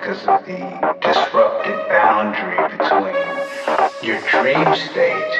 because of the disrupted boundary between your dream state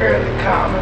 early call.